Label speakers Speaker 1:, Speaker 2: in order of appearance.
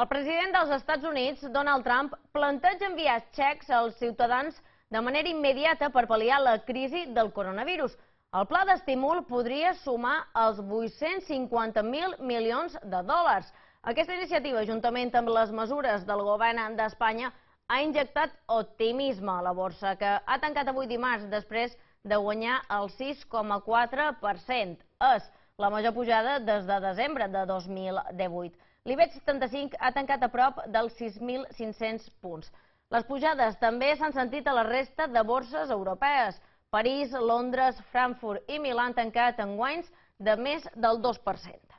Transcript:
Speaker 1: El president dels Estats Units, Donald Trump, planteja enviar xecs als ciutadans de manera immediata per pal·liar la crisi del coronavirus. El pla d'estímul podria sumar els 850.000 milions de dòlars. Aquesta iniciativa, juntament amb les mesures del govern d'Espanya, ha injectat optimisme a la borsa, que ha tancat avui dimarts després de guanyar el 6,4%. És la major pujada des de desembre de 2018. L'IBEX 75 ha tancat a prop dels 6.500 punts. Les pujades també s'han sentit a la resta de borses europees. París, Londres, Frankfurt i Milà han tancat en guanys de més del 2%.